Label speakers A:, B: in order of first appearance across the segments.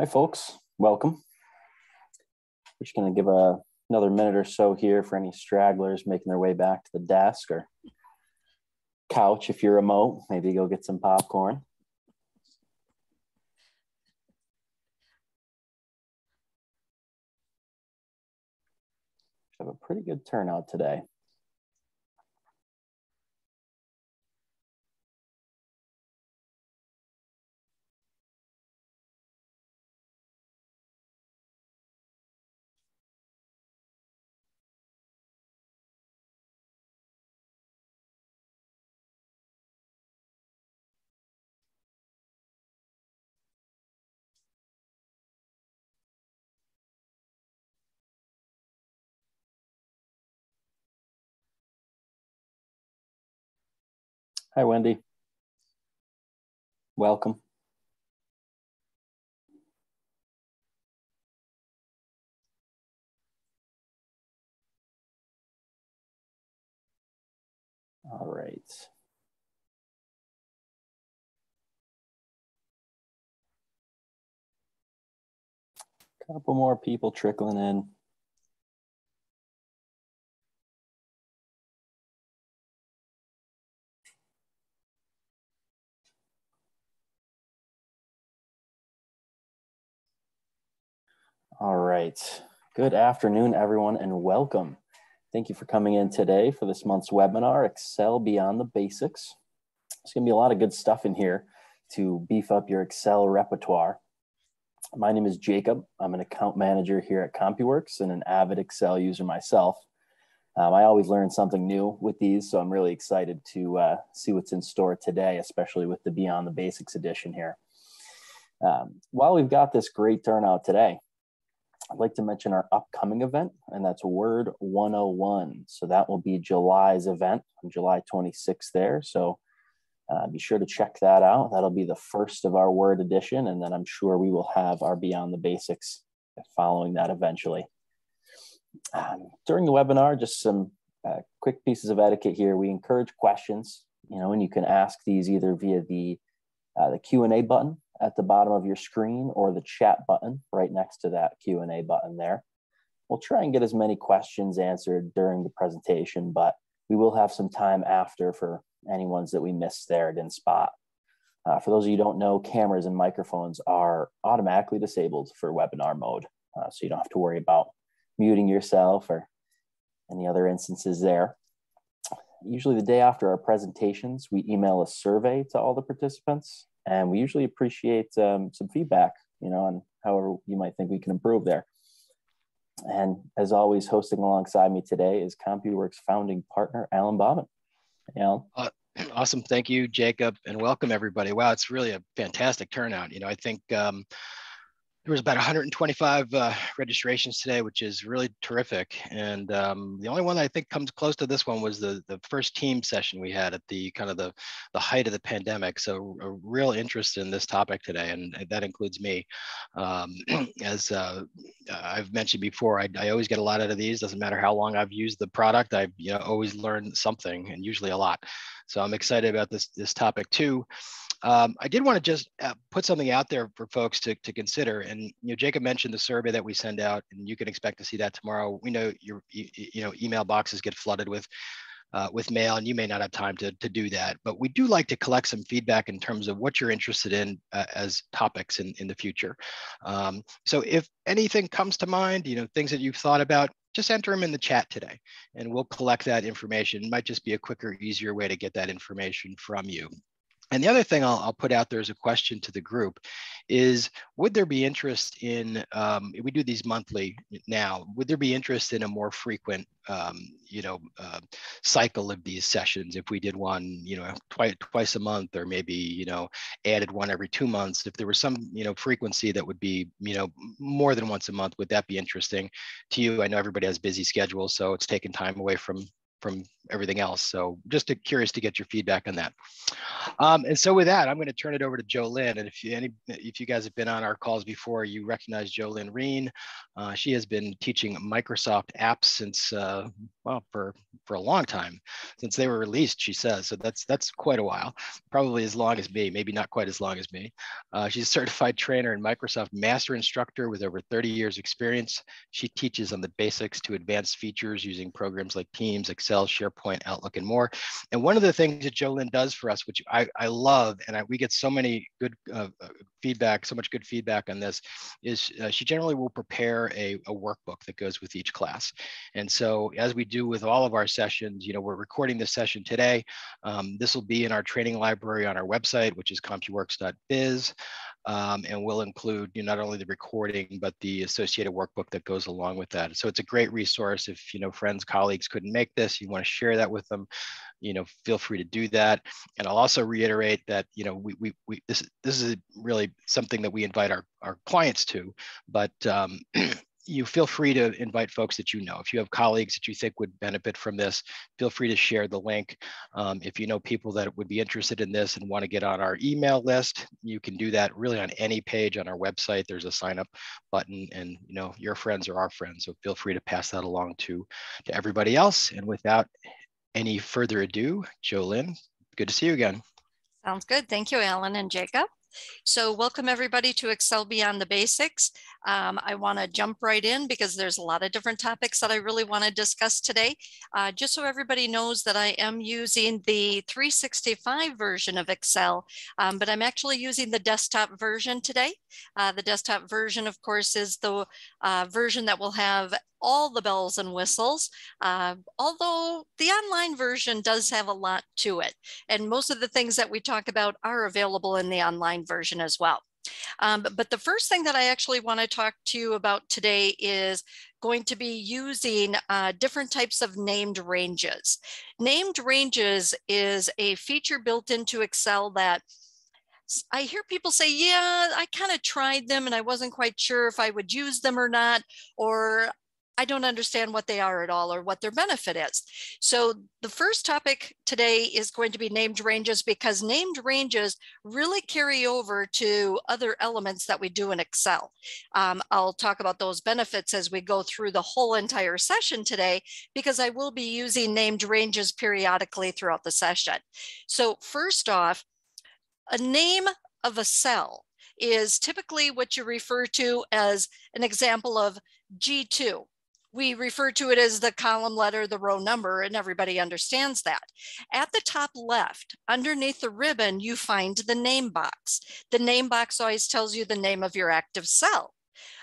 A: Hi, folks. Welcome. We're just going to give a, another minute or so here for any stragglers making their way back to the desk or couch if you're remote. Maybe go get some popcorn. Have a pretty good turnout today. Hi, Wendy. Welcome. All right. Couple more people trickling in. All right. Good afternoon, everyone, and welcome. Thank you for coming in today for this month's webinar, Excel Beyond the Basics. There's going to be a lot of good stuff in here to beef up your Excel repertoire. My name is Jacob. I'm an account manager here at CompuWorks and an avid Excel user myself. Um, I always learn something new with these, so I'm really excited to uh, see what's in store today, especially with the Beyond the Basics edition here. Um, while we've got this great turnout today, I'd like to mention our upcoming event, and that's Word 101. So that will be July's event on July 26th there. So uh, be sure to check that out. That'll be the first of our Word edition, and then I'm sure we will have our Beyond the Basics following that eventually. Um, during the webinar, just some uh, quick pieces of etiquette here. We encourage questions, you know, and you can ask these either via the uh, the Q&A button at the bottom of your screen or the chat button right next to that Q&A button there. We'll try and get as many questions answered during the presentation, but we will have some time after for any ones that we missed there didn't spot. Uh, for those of you don't know, cameras and microphones are automatically disabled for webinar mode, uh, so you don't have to worry about muting yourself or any other instances there. Usually the day after our presentations, we email a survey to all the participants and we usually appreciate um, some feedback, you know, on however you might think we can improve there. And as always, hosting alongside me today is CompuWorks founding partner, Alan Bauman. Alan.
B: Uh, awesome. Thank you, Jacob, and welcome everybody. Wow, it's really a fantastic turnout. You know, I think um, there was about 125 uh, registrations today, which is really terrific. And um, the only one I think comes close to this one was the the first team session we had at the kind of the the height of the pandemic. So a real interest in this topic today, and that includes me. Um, as uh, I've mentioned before, I, I always get a lot out of these. Doesn't matter how long I've used the product, I've you know always learn something, and usually a lot. So I'm excited about this this topic too. Um, I did want to just uh, put something out there for folks to, to consider. And you know, Jacob mentioned the survey that we send out, and you can expect to see that tomorrow. We know your you, you know email boxes get flooded with uh, with mail, and you may not have time to, to do that. But we do like to collect some feedback in terms of what you're interested in uh, as topics in, in the future. Um, so if anything comes to mind, you know, things that you've thought about, just enter them in the chat today, and we'll collect that information. It might just be a quicker, easier way to get that information from you. And the other thing I'll, I'll, put out there as a question to the group is, would there be interest in, um, we do these monthly now, would there be interest in a more frequent, um, you know, uh, cycle of these sessions? If we did one, you know, twice, twice a month, or maybe, you know, added one every two months, if there was some, you know, frequency that would be, you know, more than once a month, would that be interesting to you? I know everybody has busy schedules, so it's taking time away from from everything else. So just to, curious to get your feedback on that. Um, and so with that, I'm going to turn it over to Jolynn. And if you, any, if you guys have been on our calls before, you recognize Jolynn Reen. Uh, she has been teaching Microsoft apps since, uh, well, for, for a long time, since they were released, she says. So that's, that's quite a while, probably as long as me, maybe not quite as long as me. Uh, she's a certified trainer and Microsoft master instructor with over 30 years experience. She teaches on the basics to advanced features using programs like Teams, Excel, SharePoint, Outlook, and more. And one of the things that Jolynn does for us, which I, I love, and I, we get so many good uh, uh, feedback, so much good feedback on this, is uh, she generally will prepare a, a workbook that goes with each class. And so as we do with all of our sessions, you know, we're recording this session today. Um, this will be in our training library on our website, which is compuworks.biz um, and we'll include you know, not only the recording but the associated workbook that goes along with that. So it's a great resource if you know friends, colleagues couldn't make this, you want to share that with them, you know, feel free to do that. And I'll also reiterate that you know we we, we this this is really something that we invite our our clients to, but um, you feel free to invite folks that you know. If you have colleagues that you think would benefit from this, feel free to share the link. Um, if you know people that would be interested in this and want to get on our email list, you can do that really on any page on our website. There's a sign up button and you know your friends are our friends. So feel free to pass that along to, to everybody else. And without any further ado, Jolynn, good to see you again.
C: Sounds good. Thank you, Alan and Jacob. So welcome everybody to Excel Beyond the Basics. Um, I want to jump right in because there's a lot of different topics that I really want to discuss today. Uh, just so everybody knows that I am using the 365 version of Excel, um, but I'm actually using the desktop version today. Uh, the desktop version, of course, is the uh, version that will have all the bells and whistles, uh, although the online version does have a lot to it. And most of the things that we talk about are available in the online version as well. Um, but the first thing that I actually want to talk to you about today is going to be using uh, different types of named ranges. Named ranges is a feature built into Excel that I hear people say, yeah, I kind of tried them and I wasn't quite sure if I would use them or not, or I don't understand what they are at all or what their benefit is. So the first topic today is going to be named ranges because named ranges really carry over to other elements that we do in Excel. Um, I'll talk about those benefits as we go through the whole entire session today because I will be using named ranges periodically throughout the session. So first off, a name of a cell is typically what you refer to as an example of G2 we refer to it as the column letter, the row number, and everybody understands that. At the top left, underneath the ribbon, you find the name box. The name box always tells you the name of your active cell.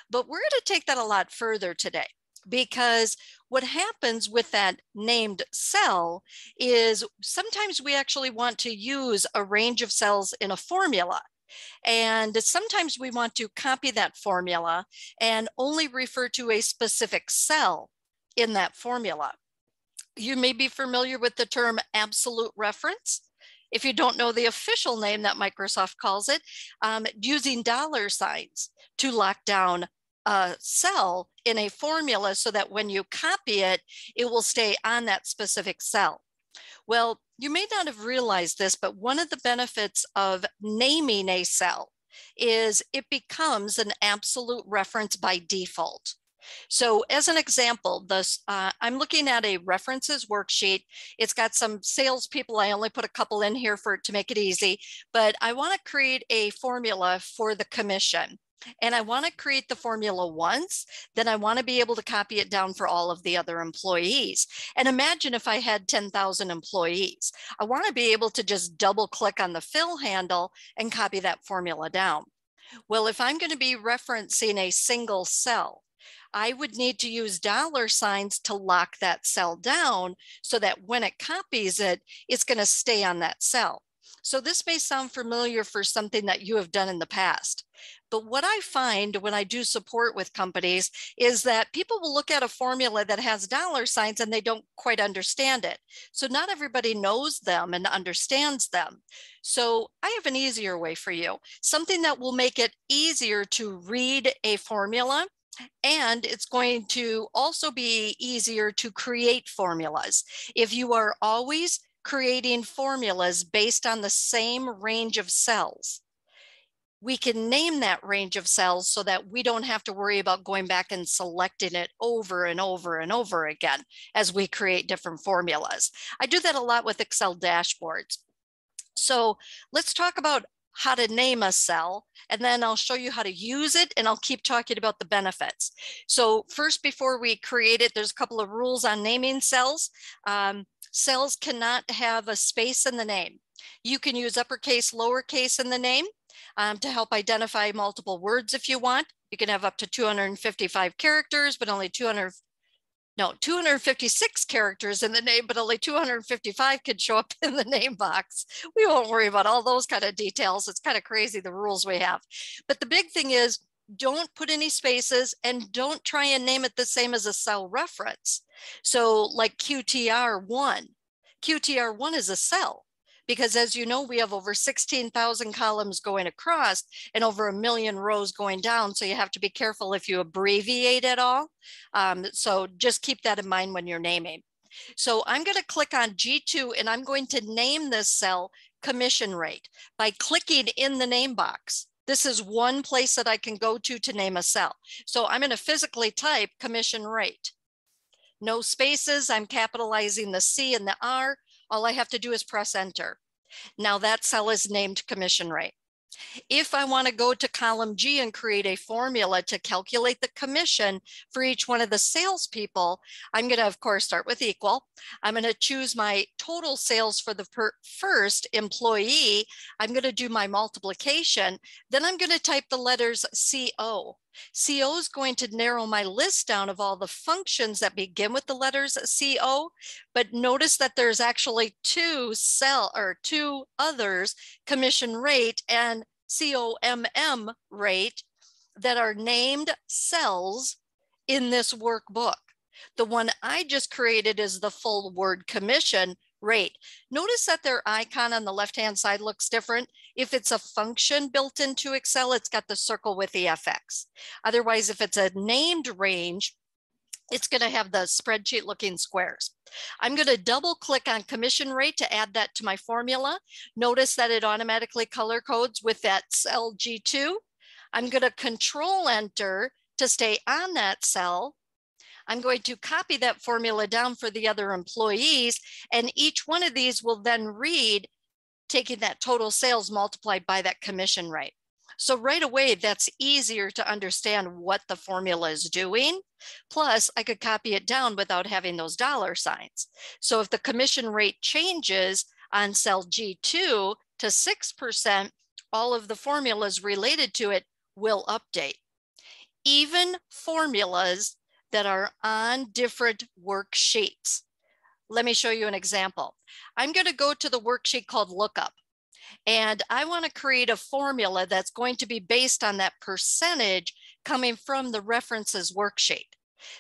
C: But we're going to take that a lot further today because what happens with that named cell is sometimes we actually want to use a range of cells in a formula. And sometimes we want to copy that formula and only refer to a specific cell in that formula. You may be familiar with the term absolute reference. If you don't know the official name that Microsoft calls it, um, using dollar signs to lock down a cell in a formula so that when you copy it, it will stay on that specific cell. Well, you may not have realized this, but one of the benefits of naming a cell is it becomes an absolute reference by default. So as an example, this, uh, I'm looking at a references worksheet. It's got some salespeople. I only put a couple in here for to make it easy, but I want to create a formula for the commission and I want to create the formula once, then I want to be able to copy it down for all of the other employees. And imagine if I had 10,000 employees. I want to be able to just double click on the fill handle and copy that formula down. Well, if I'm going to be referencing a single cell, I would need to use dollar signs to lock that cell down so that when it copies it, it's going to stay on that cell. So this may sound familiar for something that you have done in the past. But what I find when I do support with companies is that people will look at a formula that has dollar signs and they don't quite understand it. So not everybody knows them and understands them. So I have an easier way for you, something that will make it easier to read a formula And it's going to also be easier to create formulas. If you are always creating formulas based on the same range of cells, we can name that range of cells so that we don't have to worry about going back and selecting it over and over and over again as we create different formulas. I do that a lot with Excel dashboards. So let's talk about how to name a cell, and then I'll show you how to use it, and I'll keep talking about the benefits. So first, before we create it, there's a couple of rules on naming cells. Um, cells cannot have a space in the name. You can use uppercase, lowercase in the name um, to help identify multiple words if you want. You can have up to 255 characters, but only 200, no, 256 characters in the name, but only 255 can show up in the name box. We won't worry about all those kind of details. It's kind of crazy the rules we have. But the big thing is don't put any spaces and don't try and name it the same as a cell reference. So like QTR1, QTR1 is a cell because as you know, we have over 16,000 columns going across and over a million rows going down. So you have to be careful if you abbreviate at all. Um, so just keep that in mind when you're naming. So I'm going to click on G2 and I'm going to name this cell commission rate by clicking in the name box. This is one place that I can go to to name a cell. So I'm going to physically type commission rate. No spaces, I'm capitalizing the C and the R. All I have to do is press enter. Now that cell is named commission rate. If I want to go to column G and create a formula to calculate the commission for each one of the salespeople, I'm going to, of course, start with equal. I'm going to choose my total sales for the first employee. I'm going to do my multiplication. Then I'm going to type the letters CO. CO is going to narrow my list down of all the functions that begin with the letters CO, but notice that there's actually two cell or two others, commission rate and COMM rate that are named cells in this workbook. The one I just created is the full word commission rate. Notice that their icon on the left-hand side looks different. If it's a function built into Excel, it's got the circle with the FX. Otherwise, if it's a named range, it's going to have the spreadsheet looking squares. I'm going to double click on commission rate to add that to my formula. Notice that it automatically color codes with that cell G2. I'm going to control enter to stay on that cell. I'm going to copy that formula down for the other employees, and each one of these will then read taking that total sales multiplied by that commission rate. So right away, that's easier to understand what the formula is doing. Plus, I could copy it down without having those dollar signs. So if the commission rate changes on cell G2 to 6%, all of the formulas related to it will update. Even formulas that are on different worksheets. Let me show you an example. I'm going to go to the worksheet called lookup. And I want to create a formula that's going to be based on that percentage coming from the references worksheet.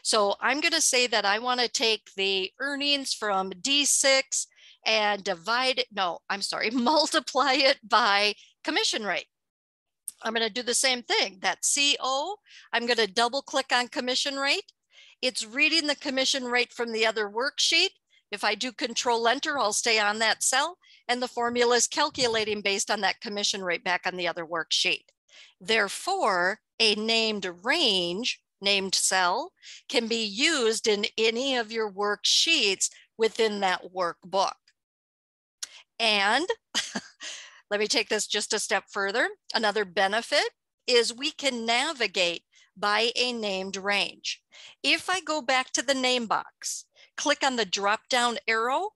C: So I'm going to say that I want to take the earnings from D6 and divide it, no, I'm sorry, multiply it by commission rate. I'm going to do the same thing. That CO, I'm going to double click on commission rate. It's reading the commission rate from the other worksheet. If I do control enter, I'll stay on that cell and the formula is calculating based on that commission rate back on the other worksheet. Therefore, a named range, named cell, can be used in any of your worksheets within that workbook. And let me take this just a step further. Another benefit is we can navigate by a named range. If I go back to the name box, click on the drop down arrow,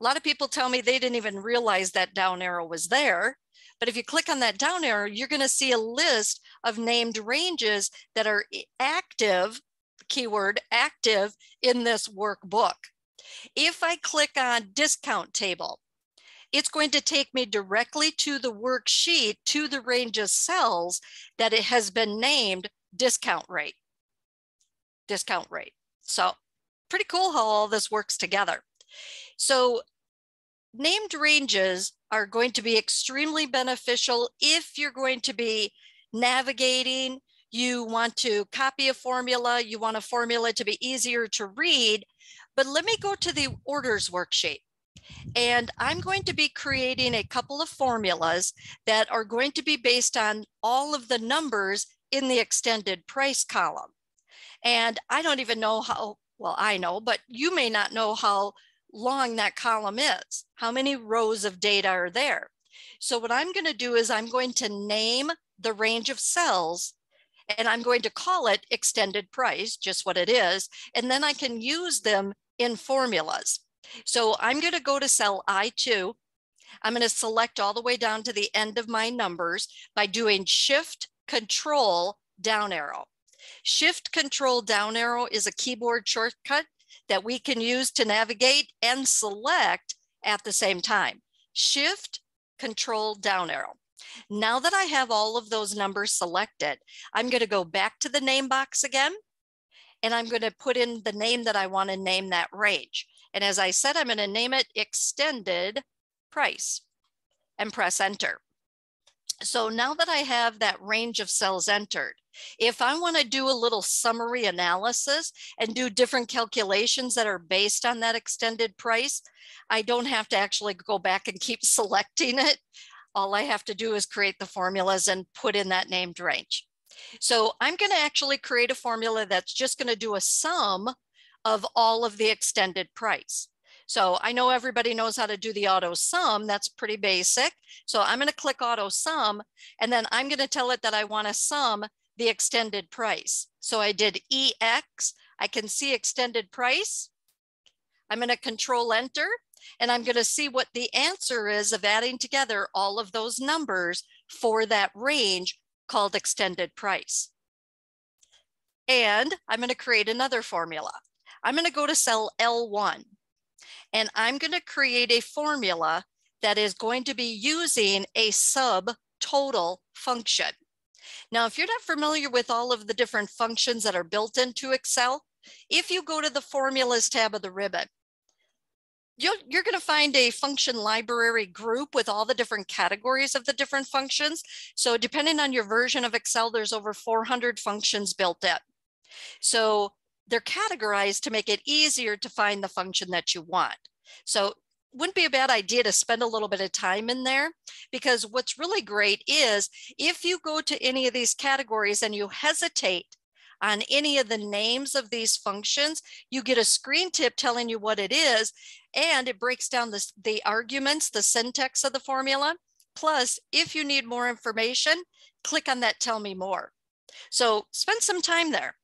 C: a lot of people tell me they didn't even realize that down arrow was there. But if you click on that down arrow, you're going to see a list of named ranges that are active, keyword active in this workbook. If I click on discount table, it's going to take me directly to the worksheet to the range of cells that it has been named discount rate. Discount rate. So pretty cool how all this works together. So named ranges are going to be extremely beneficial if you're going to be navigating, you want to copy a formula, you want a formula to be easier to read. But let me go to the orders worksheet. And I'm going to be creating a couple of formulas that are going to be based on all of the numbers in the extended price column. And I don't even know how, well, I know, but you may not know how long that column is, how many rows of data are there. So what I'm going to do is I'm going to name the range of cells and I'm going to call it extended price, just what it is. And then I can use them in formulas. So I'm going to go to cell I2. I'm going to select all the way down to the end of my numbers by doing shift control down arrow. Shift control down arrow is a keyboard shortcut that we can use to navigate and select at the same time. Shift control down arrow. Now that I have all of those numbers selected, I'm going to go back to the name box again, and I'm going to put in the name that I want to name that range. And as I said, I'm going to name it extended price and press enter. So now that I have that range of cells entered, if I want to do a little summary analysis and do different calculations that are based on that extended price, I don't have to actually go back and keep selecting it. All I have to do is create the formulas and put in that named range. So I'm going to actually create a formula that's just going to do a sum of all of the extended price. So I know everybody knows how to do the auto sum. That's pretty basic. So I'm going to click auto sum, and then I'm going to tell it that I want to sum the extended price. So I did EX. I can see extended price. I'm going to control enter, and I'm going to see what the answer is of adding together all of those numbers for that range called extended price. And I'm going to create another formula. I'm going to go to cell L1 and I'm going to create a formula that is going to be using a subtotal function. Now, if you're not familiar with all of the different functions that are built into Excel, if you go to the formulas tab of the ribbon, you're, you're going to find a function library group with all the different categories of the different functions. So depending on your version of Excel, there's over 400 functions built in. So they're categorized to make it easier to find the function that you want. So wouldn't be a bad idea to spend a little bit of time in there because what's really great is if you go to any of these categories and you hesitate on any of the names of these functions, you get a screen tip telling you what it is, and it breaks down the, the arguments, the syntax of the formula. Plus, if you need more information, click on that tell me more. So spend some time there.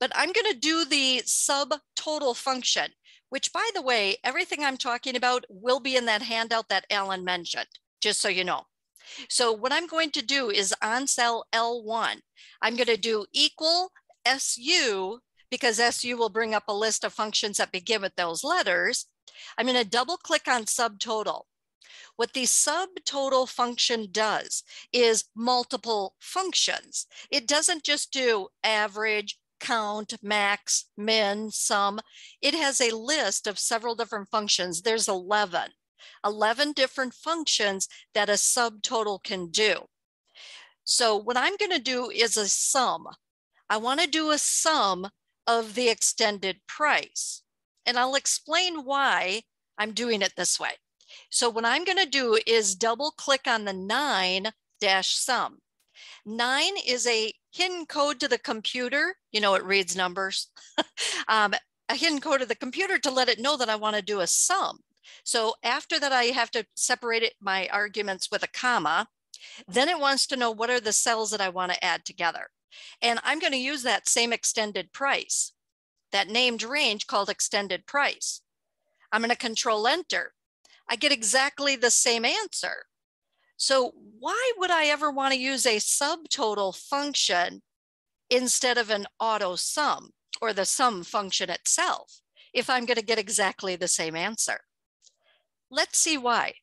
C: But I'm going to do the subtotal function, which by the way, everything I'm talking about will be in that handout that Alan mentioned, just so you know. So what I'm going to do is on cell L1, I'm going to do equal SU because SU will bring up a list of functions that begin with those letters. I'm going to double click on subtotal. What the subtotal function does is multiple functions. It doesn't just do average, count, max, min, sum. It has a list of several different functions. There's 11, 11 different functions that a subtotal can do. So what I'm going to do is a sum. I want to do a sum of the extended price. And I'll explain why I'm doing it this way. So what I'm going to do is double click on the 9 dash sum. 9 is a hidden code to the computer. You know, it reads numbers. um, a hidden code to the computer to let it know that I want to do a sum. So after that, I have to separate it, my arguments with a comma. Then it wants to know what are the cells that I want to add together. And I'm going to use that same extended price, that named range called extended price. I'm going to control enter. I get exactly the same answer. So why would I ever want to use a subtotal function instead of an auto sum or the sum function itself if I'm going to get exactly the same answer? Let's see why.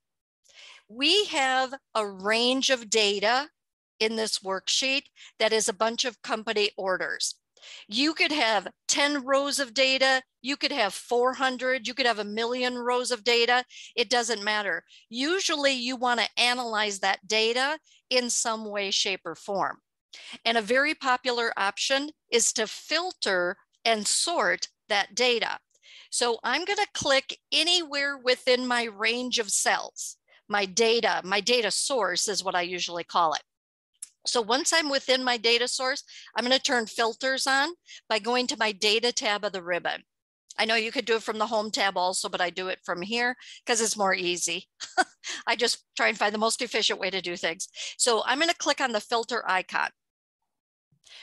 C: We have a range of data in this worksheet that is a bunch of company orders. You could have 10 rows of data, you could have 400, you could have a million rows of data. It doesn't matter. Usually you want to analyze that data in some way, shape, or form. And a very popular option is to filter and sort that data. So I'm going to click anywhere within my range of cells. My data, my data source is what I usually call it. So once I'm within my data source, I'm going to turn filters on by going to my data tab of the ribbon. I know you could do it from the home tab also, but I do it from here because it's more easy. I just try and find the most efficient way to do things. So I'm going to click on the filter icon.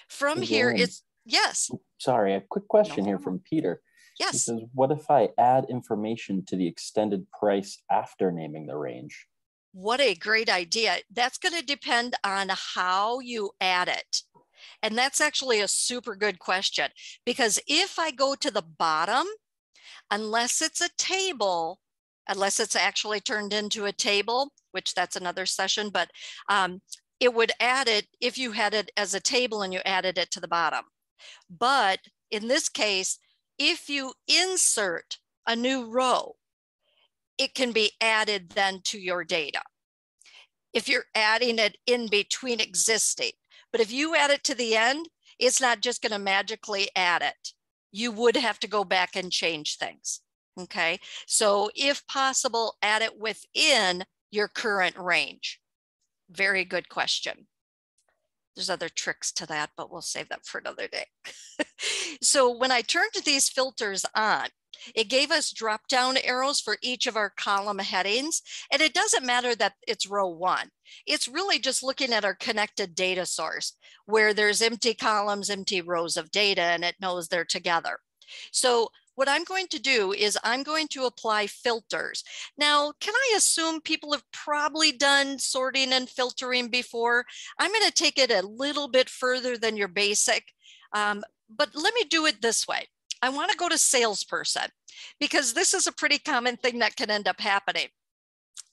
C: From here, it's yes.
A: Sorry, a quick question no. here from Peter.
C: Yes. He
A: says, what if I add information to the extended price after naming the range?
C: What a great idea. That's going to depend on how you add it. And that's actually a super good question because if I go to the bottom, unless it's a table, unless it's actually turned into a table, which that's another session, but um, it would add it if you had it as a table and you added it to the bottom. But in this case, if you insert a new row, it can be added then to your data. If you're adding it in between existing, but if you add it to the end, it's not just going to magically add it. You would have to go back and change things. Okay. So if possible, add it within your current range. Very good question. There's other tricks to that, but we'll save that for another day. so when I turned these filters on, it gave us drop down arrows for each of our column headings. And it doesn't matter that it's row one. It's really just looking at our connected data source where there's empty columns, empty rows of data, and it knows they're together. So what I'm going to do is I'm going to apply filters. Now, can I assume people have probably done sorting and filtering before? I'm going to take it a little bit further than your basic, um, but let me do it this way. I want to go to salesperson because this is a pretty common thing that can end up happening.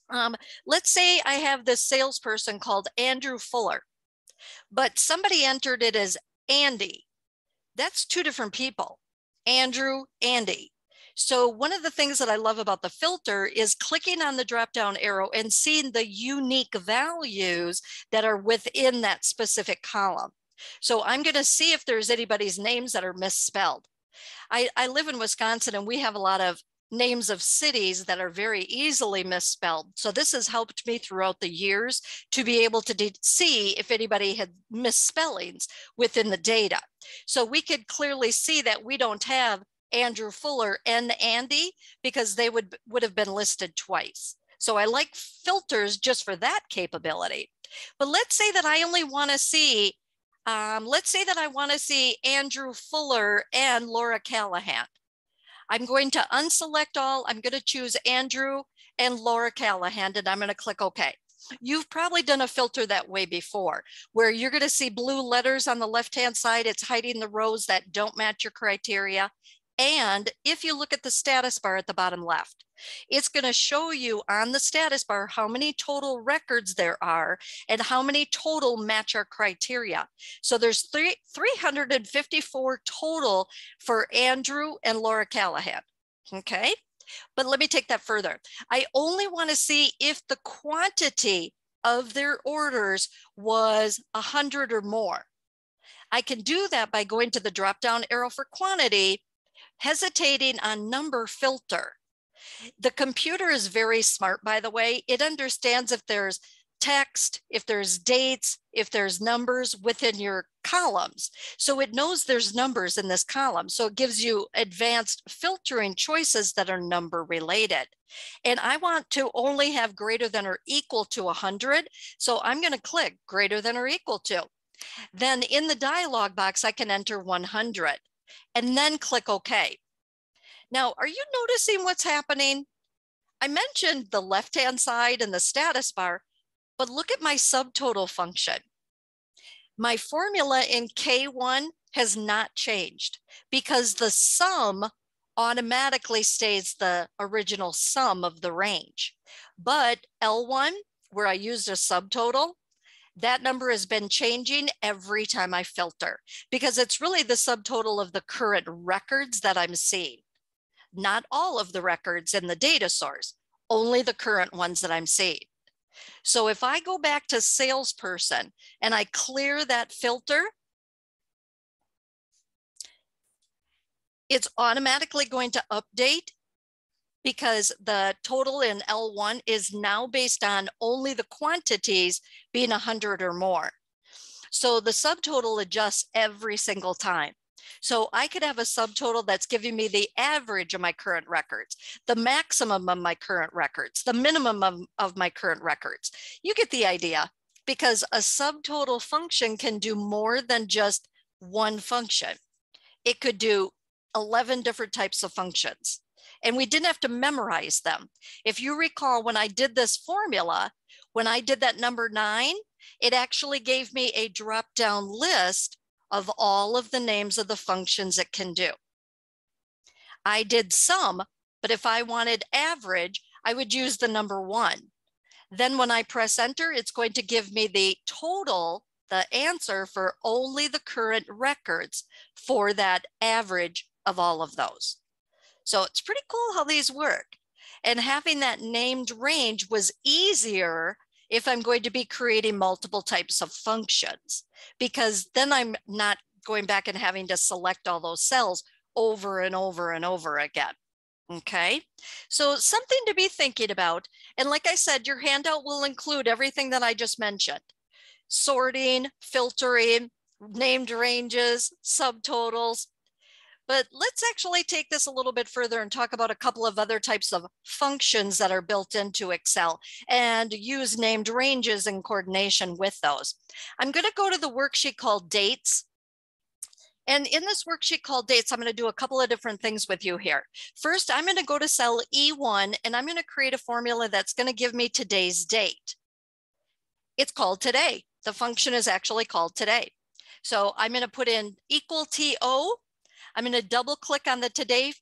C: Um, let's say I have this salesperson called Andrew Fuller, but somebody entered it as Andy. That's two different people. Andrew, Andy. So one of the things that I love about the filter is clicking on the drop down arrow and seeing the unique values that are within that specific column. So I'm going to see if there's anybody's names that are misspelled. I, I live in Wisconsin and we have a lot of names of cities that are very easily misspelled. So this has helped me throughout the years to be able to see if anybody had misspellings within the data. So we could clearly see that we don't have Andrew Fuller and Andy because they would, would have been listed twice. So I like filters just for that capability. But let's say that I only want to see, um, let's say that I want to see Andrew Fuller and Laura Callahan. I'm going to unselect all. I'm going to choose Andrew and Laura Callahan, and I'm going to click OK. You've probably done a filter that way before, where you're going to see blue letters on the left-hand side. It's hiding the rows that don't match your criteria. And if you look at the status bar at the bottom left, it's going to show you on the status bar how many total records there are and how many total match our criteria. So there's three, 354 total for Andrew and Laura Callahan. Okay. But let me take that further. I only want to see if the quantity of their orders was 100 or more. I can do that by going to the drop down arrow for quantity, hesitating on number filter. The computer is very smart, by the way. It understands if there's text, if there's dates, if there's numbers within your columns. So it knows there's numbers in this column. So it gives you advanced filtering choices that are number related. And I want to only have greater than or equal to 100. So I'm going to click greater than or equal to. Then in the dialog box, I can enter 100 and then click OK. Now, are you noticing what's happening? I mentioned the left-hand side and the status bar, but look at my subtotal function. My formula in K1 has not changed because the sum automatically stays the original sum of the range. But L1, where I used a subtotal, that number has been changing every time I filter because it's really the subtotal of the current records that I'm seeing not all of the records in the data source, only the current ones that I'm seeing. So if I go back to salesperson and I clear that filter, it's automatically going to update because the total in L1 is now based on only the quantities being 100 or more. So the subtotal adjusts every single time. So I could have a subtotal that's giving me the average of my current records, the maximum of my current records, the minimum of, of my current records. You get the idea because a subtotal function can do more than just one function. It could do 11 different types of functions and we didn't have to memorize them. If you recall, when I did this formula, when I did that number nine, it actually gave me a drop down list of all of the names of the functions it can do. I did sum, but if I wanted average, I would use the number one. Then when I press enter, it's going to give me the total, the answer for only the current records for that average of all of those. So it's pretty cool how these work. And having that named range was easier if I'm going to be creating multiple types of functions, because then I'm not going back and having to select all those cells over and over and over again. Okay, so something to be thinking about. And like I said, your handout will include everything that I just mentioned sorting, filtering, named ranges, subtotals, but let's actually take this a little bit further and talk about a couple of other types of functions that are built into Excel and use named ranges in coordination with those. I'm going to go to the worksheet called dates. And in this worksheet called dates, I'm going to do a couple of different things with you here. First, I'm going to go to cell E1 and I'm going to create a formula that's going to give me today's date. It's called today. The function is actually called today. So I'm going to put in equal TO I'm going to double click on the today.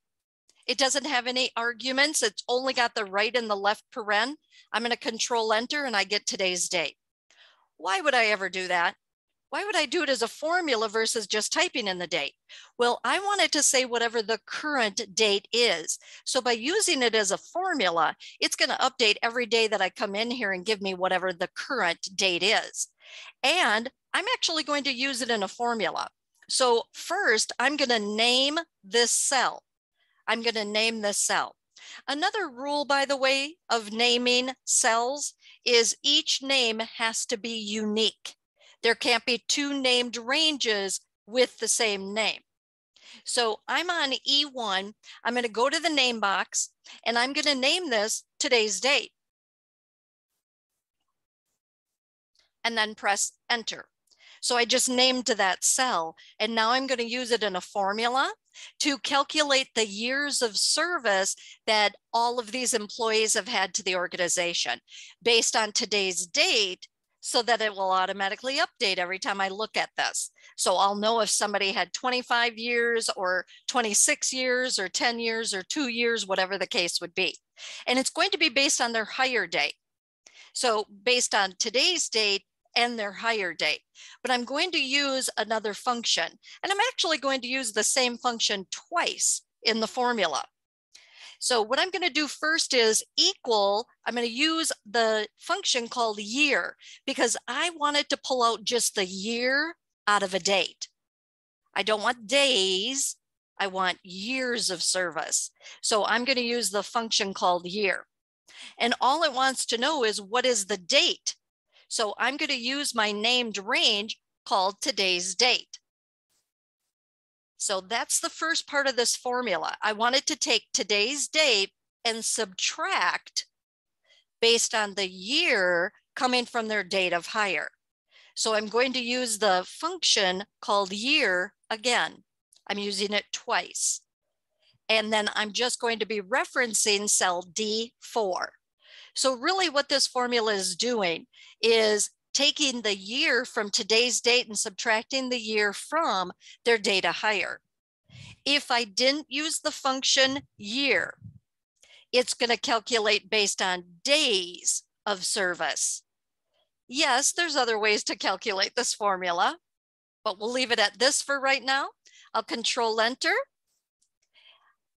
C: It doesn't have any arguments. It's only got the right and the left paren. I'm going to control enter and I get today's date. Why would I ever do that? Why would I do it as a formula versus just typing in the date? Well, I wanted to say whatever the current date is. So by using it as a formula, it's going to update every day that I come in here and give me whatever the current date is. And I'm actually going to use it in a formula. So first, I'm going to name this cell. I'm going to name this cell. Another rule, by the way, of naming cells is each name has to be unique. There can't be two named ranges with the same name. So I'm on E1. I'm going to go to the name box and I'm going to name this today's date. And then press enter. So I just named that cell and now I'm going to use it in a formula to calculate the years of service that all of these employees have had to the organization based on today's date so that it will automatically update every time I look at this. So I'll know if somebody had 25 years or 26 years or 10 years or two years, whatever the case would be. And it's going to be based on their hire date. So based on today's date, and their hire date. But I'm going to use another function, and I'm actually going to use the same function twice in the formula. So what I'm going to do first is equal, I'm going to use the function called year because I wanted to pull out just the year out of a date. I don't want days, I want years of service. So I'm going to use the function called year. And all it wants to know is what is the date so I'm going to use my named range called today's date. So that's the first part of this formula. I wanted to take today's date and subtract based on the year coming from their date of hire. So I'm going to use the function called year again. I'm using it twice. And then I'm just going to be referencing cell D4. So really what this formula is doing is taking the year from today's date and subtracting the year from their data hire. If I didn't use the function year, it's going to calculate based on days of service. Yes, there's other ways to calculate this formula, but we'll leave it at this for right now. I'll control enter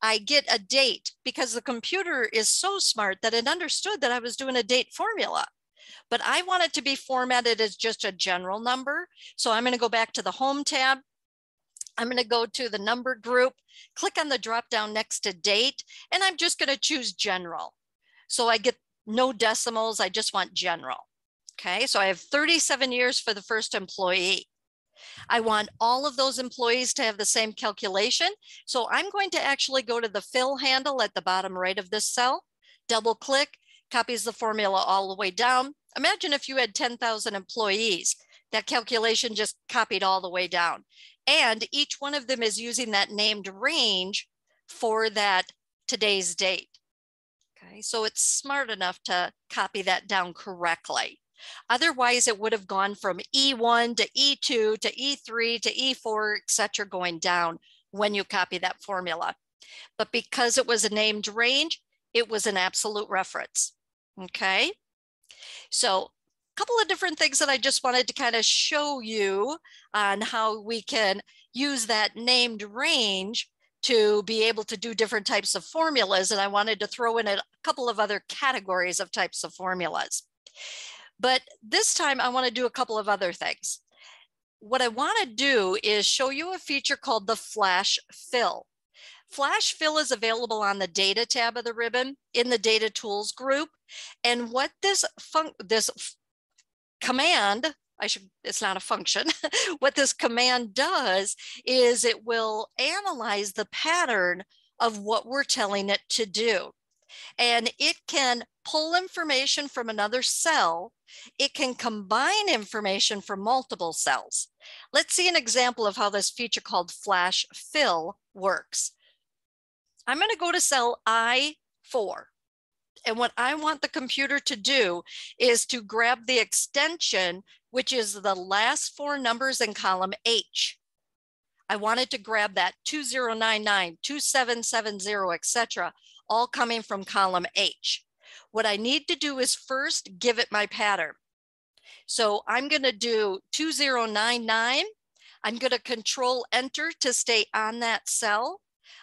C: I get a date because the computer is so smart that it understood that I was doing a date formula. but I want it to be formatted as just a general number. So I'm gonna go back to the home tab. I'm gonna go to the number group, click on the drop down next to date, and I'm just gonna choose general. So I get no decimals, I just want general. Okay, so I have 37 years for the first employee. I want all of those employees to have the same calculation. So I'm going to actually go to the fill handle at the bottom right of this cell, double click, copies the formula all the way down. Imagine if you had 10,000 employees, that calculation just copied all the way down. And each one of them is using that named range for that today's date. Okay, so it's smart enough to copy that down correctly. Otherwise, it would have gone from E1 to E2 to E3 to E4, etc., going down when you copy that formula. But because it was a named range, it was an absolute reference. Okay. So a couple of different things that I just wanted to kind of show you on how we can use that named range to be able to do different types of formulas. And I wanted to throw in a couple of other categories of types of formulas. But this time I wanna do a couple of other things. What I wanna do is show you a feature called the Flash Fill. Flash Fill is available on the data tab of the ribbon in the data tools group. And what this, this command, I should, it's not a function. what this command does is it will analyze the pattern of what we're telling it to do. And it can pull information from another cell. It can combine information from multiple cells. Let's see an example of how this feature called Flash Fill works. I'm going to go to cell I4. And what I want the computer to do is to grab the extension, which is the last four numbers in column H. I wanted to grab that 2099, 2770, etc all coming from column H. What I need to do is first give it my pattern. So I'm going to do 2099. I'm going to control enter to stay on that cell.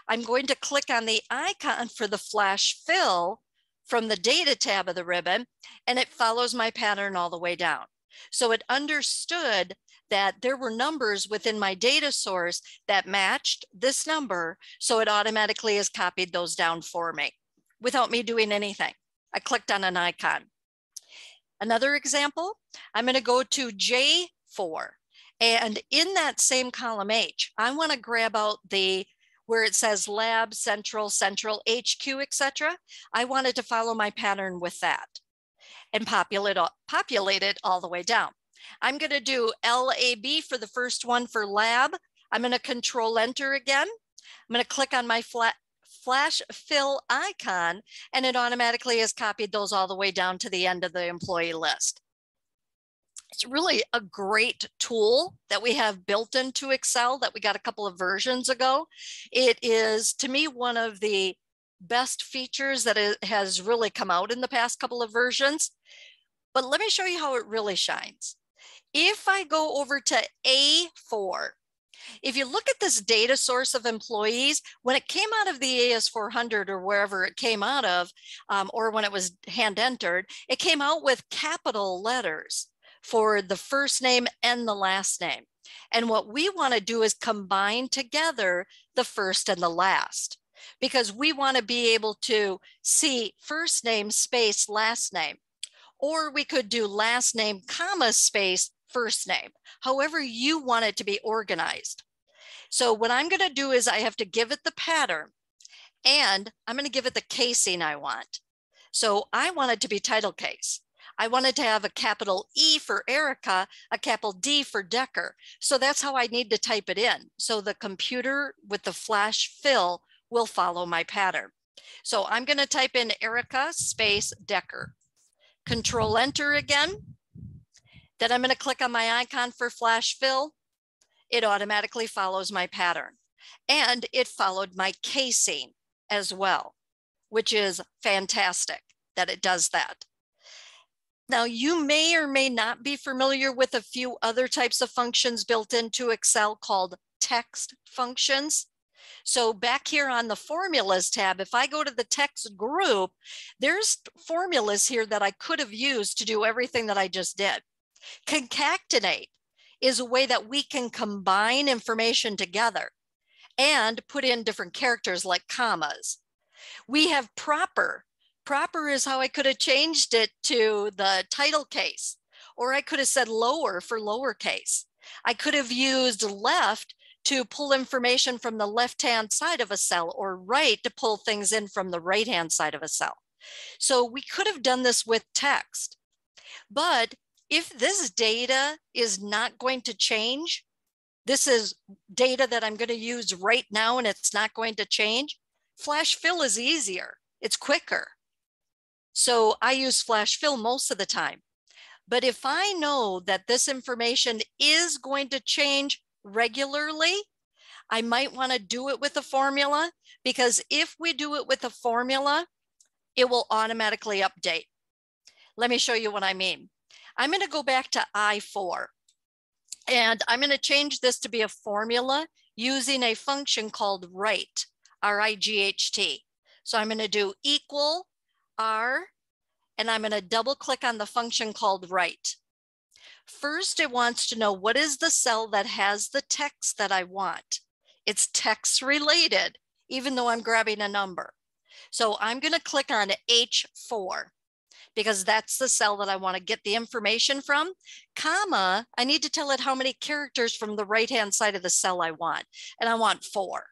C: I'm going to click on the icon for the flash fill from the data tab of the ribbon, and it follows my pattern all the way down. So it understood that there were numbers within my data source that matched this number. So it automatically has copied those down for me without me doing anything. I clicked on an icon. Another example, I'm gonna go to J4. And in that same column H, I wanna grab out the where it says lab, central, central, HQ, etc. I wanted to follow my pattern with that and populate, populate it all the way down. I'm going to do LAB for the first one for lab. I'm going to control enter again. I'm going to click on my flat flash fill icon and it automatically has copied those all the way down to the end of the employee list. It's really a great tool that we have built into Excel that we got a couple of versions ago. It is to me one of the best features that it has really come out in the past couple of versions. But let me show you how it really shines. If I go over to A4, if you look at this data source of employees, when it came out of the AS400 or wherever it came out of, um, or when it was hand entered, it came out with capital letters for the first name and the last name. And what we want to do is combine together the first and the last because we want to be able to see first name space last name. Or we could do last name comma space first name, however you want it to be organized. So what I'm going to do is I have to give it the pattern and I'm going to give it the casing I want. So I want it to be title case. I wanted to have a capital E for Erica, a capital D for Decker. So that's how I need to type it in. So the computer with the flash fill will follow my pattern. So I'm going to type in Erica space Decker. Control enter again. Then I'm going to click on my icon for flash fill. It automatically follows my pattern. And it followed my casing as well, which is fantastic that it does that. Now, you may or may not be familiar with a few other types of functions built into Excel called text functions. So back here on the formulas tab, if I go to the text group, there's formulas here that I could have used to do everything that I just did. Concatenate is a way that we can combine information together and put in different characters like commas. We have proper. Proper is how I could have changed it to the title case, or I could have said lower for lowercase. I could have used left to pull information from the left-hand side of a cell or right to pull things in from the right-hand side of a cell. So we could have done this with text, but if this data is not going to change, this is data that I'm going to use right now and it's not going to change, flash fill is easier. It's quicker. So I use flash fill most of the time. But if I know that this information is going to change regularly, I might want to do it with a formula because if we do it with a formula, it will automatically update. Let me show you what I mean. I'm going to go back to I4 and I'm going to change this to be a formula using a function called right, R-I-G-H-T. So I'm going to do equal R and I'm going to double click on the function called right. First, it wants to know what is the cell that has the text that I want. It's text related, even though I'm grabbing a number. So I'm going to click on H4 because that's the cell that I want to get the information from. Comma, I need to tell it how many characters from the right-hand side of the cell I want. And I want four.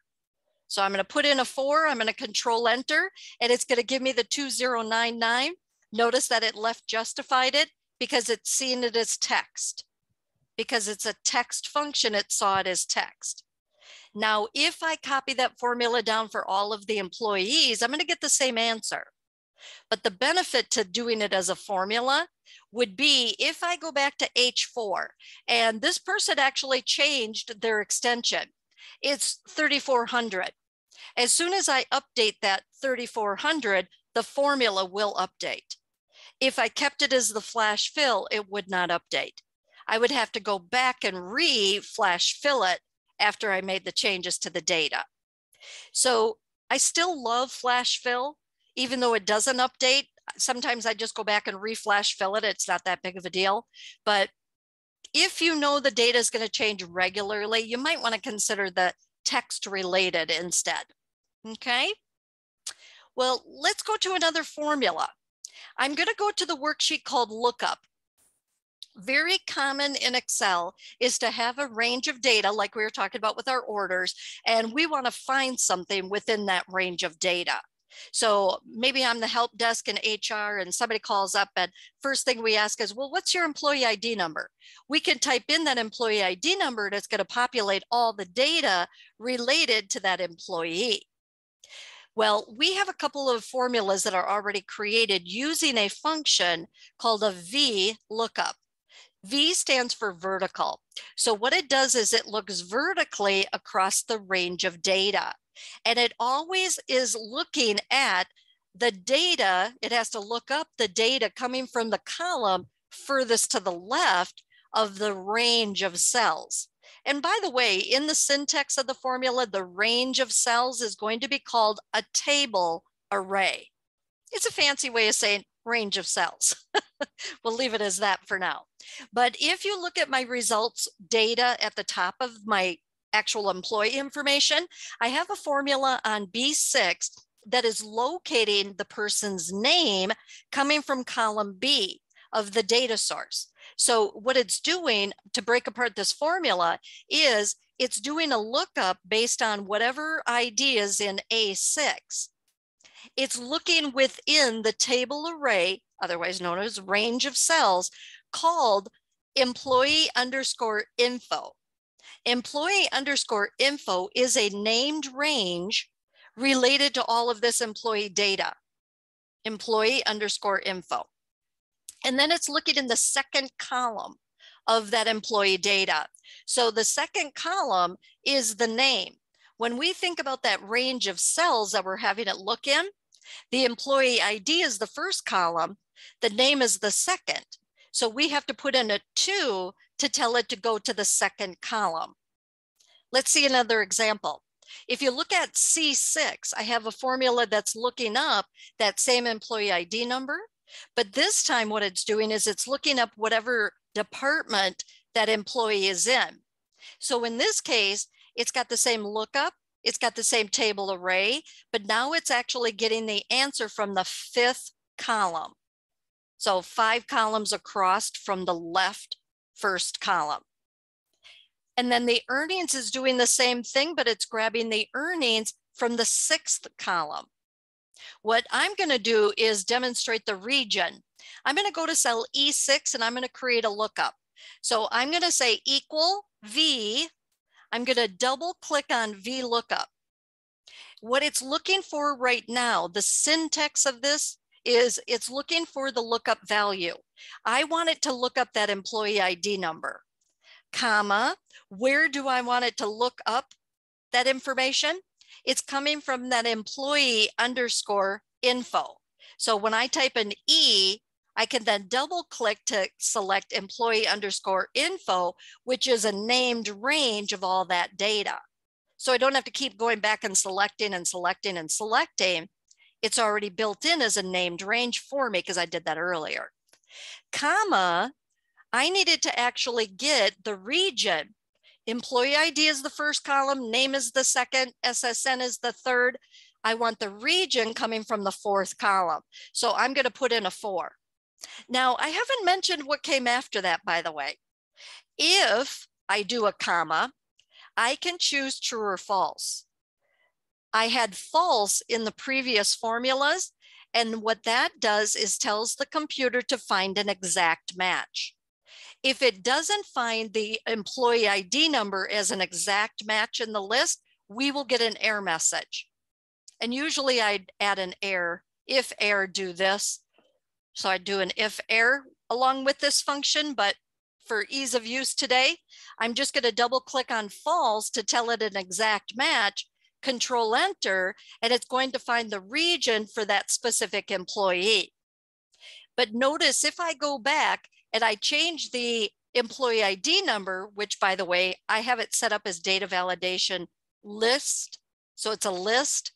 C: So I'm going to put in a four, I'm going to control enter, and it's going to give me the 2099. Notice that it left justified it because it's seen it as text. Because it's a text function, it saw it as text. Now, if I copy that formula down for all of the employees, I'm going to get the same answer. But the benefit to doing it as a formula would be if I go back to H4 and this person actually changed their extension, it's 3400. As soon as I update that 3400, the formula will update. If I kept it as the flash fill, it would not update. I would have to go back and re-flash fill it after I made the changes to the data. So I still love flash fill, even though it doesn't update. Sometimes I just go back and reflash fill it. It's not that big of a deal. But if you know the data is going to change regularly, you might want to consider the text related instead. Okay. Well, let's go to another formula. I'm going to go to the worksheet called lookup. Very common in Excel is to have a range of data like we were talking about with our orders, and we want to find something within that range of data. So maybe I'm the help desk in HR and somebody calls up and first thing we ask is, well, what's your employee ID number? We can type in that employee ID number and it's going to populate all the data related to that employee. Well, we have a couple of formulas that are already created using a function called a V lookup. V stands for vertical. So what it does is it looks vertically across the range of data. And it always is looking at the data, it has to look up the data coming from the column furthest to the left of the range of cells. And by the way, in the syntax of the formula, the range of cells is going to be called a table array. It's a fancy way of saying range of cells. we'll leave it as that for now. But if you look at my results data at the top of my actual employee information, I have a formula on B6 that is locating the person's name coming from column B of the data source. So what it's doing to break apart this formula is it's doing a lookup based on whatever ID is in A6. It's looking within the table array, otherwise known as range of cells, called employee underscore info. Employee underscore info is a named range related to all of this employee data. Employee underscore info. And then it's looking in the second column of that employee data. So the second column is the name. When we think about that range of cells that we're having it look in, the employee ID is the first column, the name is the second. So we have to put in a two to tell it to go to the second column. Let's see another example. If you look at C6, I have a formula that's looking up that same employee ID number, but this time what it's doing is it's looking up whatever department that employee is in. So in this case, it's got the same lookup, it's got the same table array, but now it's actually getting the answer from the fifth column. So five columns across from the left first column. And then the earnings is doing the same thing, but it's grabbing the earnings from the sixth column. What I'm going to do is demonstrate the region. I'm going to go to cell E6 and I'm going to create a lookup. So I'm going to say equal V. I'm going to double click on VLOOKUP. What it's looking for right now, the syntax of this is it's looking for the lookup value. I want it to look up that employee ID number, comma, where do I want it to look up that information? It's coming from that employee underscore info. So when I type an E, I can then double click to select employee underscore info, which is a named range of all that data. So I don't have to keep going back and selecting and selecting and selecting. It's already built in as a named range for me because I did that earlier. Comma, I needed to actually get the region. Employee ID is the first column, name is the second, SSN is the third. I want the region coming from the fourth column. So I'm going to put in a four. Now, I haven't mentioned what came after that, by the way. If I do a comma, I can choose true or false. I had false in the previous formulas. And what that does is tells the computer to find an exact match. If it doesn't find the employee ID number as an exact match in the list, we will get an error message. And usually I'd add an error, if error do this. So I'd do an if error along with this function, but for ease of use today, I'm just gonna double click on false to tell it an exact match, control enter, and it's going to find the region for that specific employee. But notice if I go back and I change the employee ID number, which by the way, I have it set up as data validation list. So it's a list.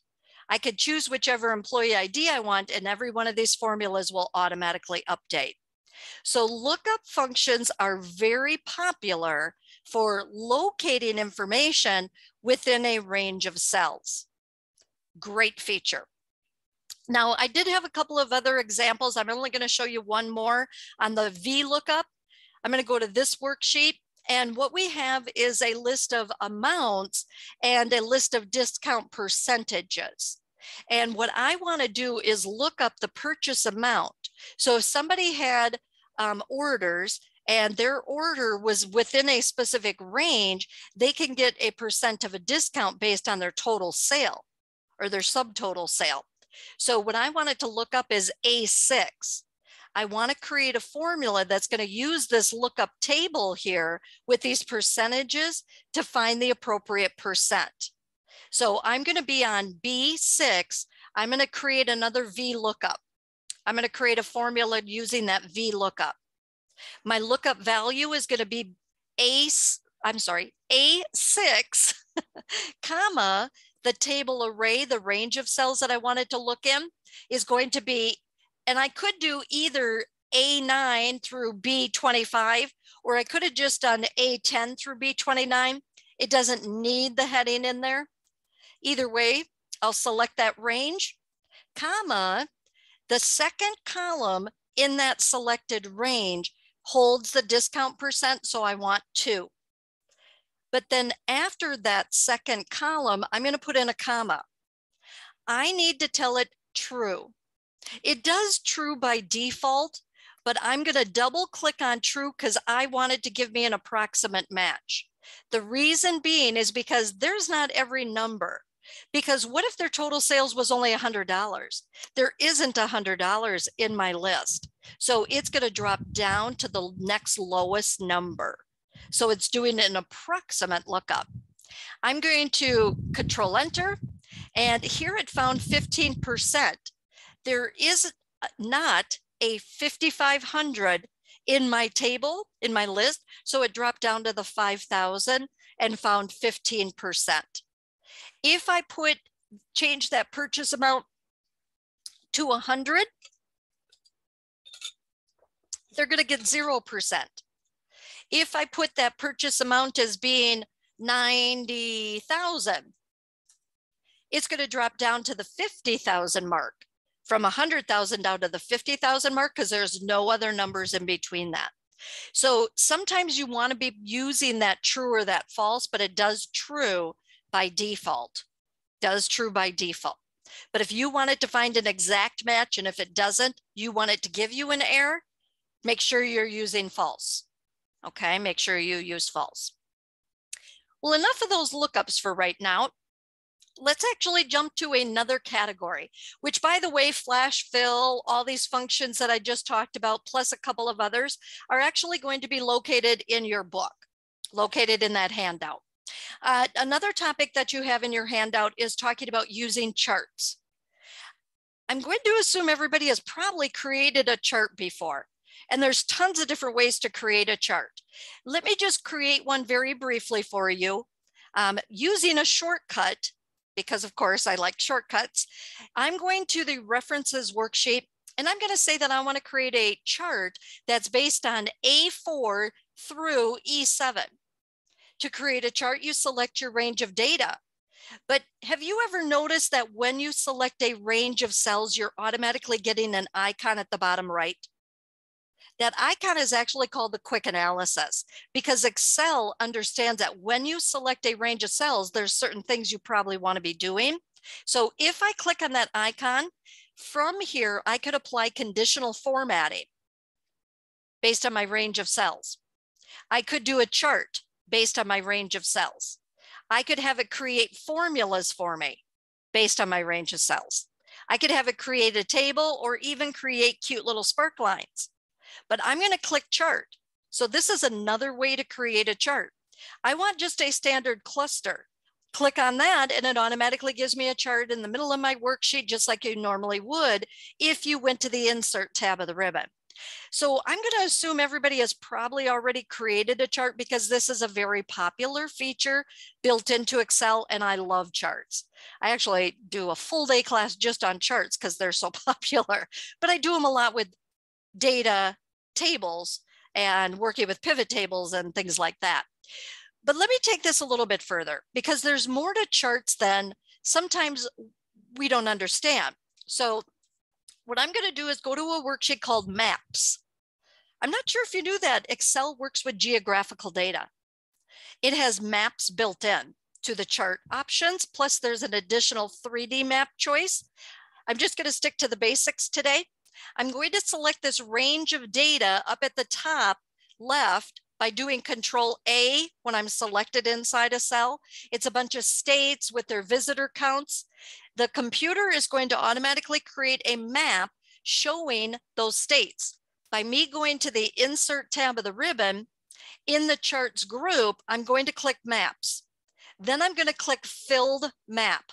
C: I could choose whichever employee ID I want and every one of these formulas will automatically update. So lookup functions are very popular for locating information within a range of cells. Great feature. Now, I did have a couple of other examples. I'm only going to show you one more on the VLOOKUP. I'm going to go to this worksheet. And what we have is a list of amounts and a list of discount percentages. And what I want to do is look up the purchase amount. So if somebody had um, orders and their order was within a specific range, they can get a percent of a discount based on their total sale or their subtotal sale. So what I wanted to look up is A6. I want to create a formula that's going to use this lookup table here with these percentages to find the appropriate percent. So I'm going to be on B6. I'm going to create another V lookup. I'm going to create a formula using that V lookup. My lookup value is going to be A, I'm sorry, A6, comma, the table array, the range of cells that I wanted to look in is going to be, and I could do either A9 through B25, or I could have just done A10 through B29. It doesn't need the heading in there. Either way, I'll select that range, comma, the second column in that selected range holds the discount percent, so I want two. But then after that second column, I'm going to put in a comma. I need to tell it true. It does true by default, but I'm going to double click on true because I wanted to give me an approximate match. The reason being is because there's not every number. Because what if their total sales was only $100? There isn't $100 in my list. So it's going to drop down to the next lowest number. So it's doing an approximate lookup. I'm going to control enter and here it found 15%. There is not a 5,500 in my table, in my list. So it dropped down to the 5,000 and found 15%. If I put, change that purchase amount to 100, they're going to get 0%. If I put that purchase amount as being 90,000, it's going to drop down to the 50,000 mark from 100,000 down to the 50,000 mark because there's no other numbers in between that. So sometimes you want to be using that true or that false, but it does true by default, does true by default. But if you want it to find an exact match and if it doesn't, you want it to give you an error, make sure you're using false. Okay, make sure you use false. Well, enough of those lookups for right now let's actually jump to another category, which by the way, flash fill, all these functions that I just talked about, plus a couple of others are actually going to be located in your book, located in that handout. Uh, another topic that you have in your handout is talking about using charts. I'm going to assume everybody has probably created a chart before. And there's tons of different ways to create a chart. Let me just create one very briefly for you. Um, using a shortcut because of course I like shortcuts, I'm going to the references worksheet and I'm going to say that I want to create a chart that's based on A4 through E7. To create a chart, you select your range of data. But have you ever noticed that when you select a range of cells, you're automatically getting an icon at the bottom right? That icon is actually called the quick analysis because Excel understands that when you select a range of cells, there's certain things you probably want to be doing. So if I click on that icon, from here, I could apply conditional formatting based on my range of cells. I could do a chart based on my range of cells. I could have it create formulas for me based on my range of cells. I could have it create a table or even create cute little spark lines but I'm going to click chart. So this is another way to create a chart. I want just a standard cluster. Click on that and it automatically gives me a chart in the middle of my worksheet, just like you normally would if you went to the insert tab of the ribbon. So I'm going to assume everybody has probably already created a chart because this is a very popular feature built into Excel and I love charts. I actually do a full day class just on charts because they're so popular, but I do them a lot with data tables and working with pivot tables and things like that. But let me take this a little bit further because there's more to charts than sometimes we don't understand. So what I'm going to do is go to a worksheet called maps. I'm not sure if you knew that Excel works with geographical data. It has maps built in to the chart options, plus there's an additional 3D map choice. I'm just going to stick to the basics today. I'm going to select this range of data up at the top left by doing control A when I'm selected inside a cell. It's a bunch of states with their visitor counts. The computer is going to automatically create a map showing those states. By me going to the insert tab of the ribbon, in the charts group, I'm going to click maps. Then I'm going to click filled map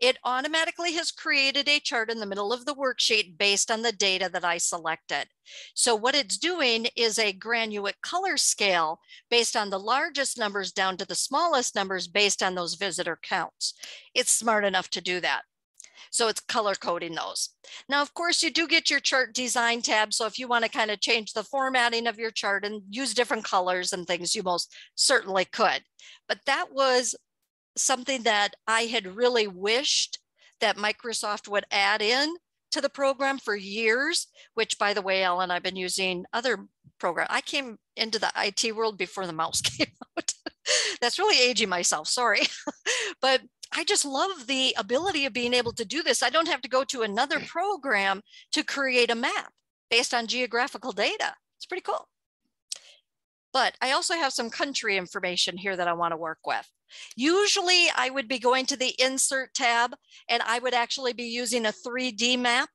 C: it automatically has created a chart in the middle of the worksheet based on the data that I selected. So what it's doing is a granular color scale based on the largest numbers down to the smallest numbers based on those visitor counts. It's smart enough to do that. So it's color coding those. Now, of course, you do get your chart design tab. So if you want to kind of change the formatting of your chart and use different colors and things, you most certainly could. But that was something that I had really wished that Microsoft would add in to the program for years, which by the way, Ellen, I've been using other program. I came into the IT world before the mouse came out. That's really aging myself, sorry. but I just love the ability of being able to do this. I don't have to go to another program to create a map based on geographical data. It's pretty cool. But I also have some country information here that I want to work with. Usually I would be going to the insert tab and I would actually be using a 3D map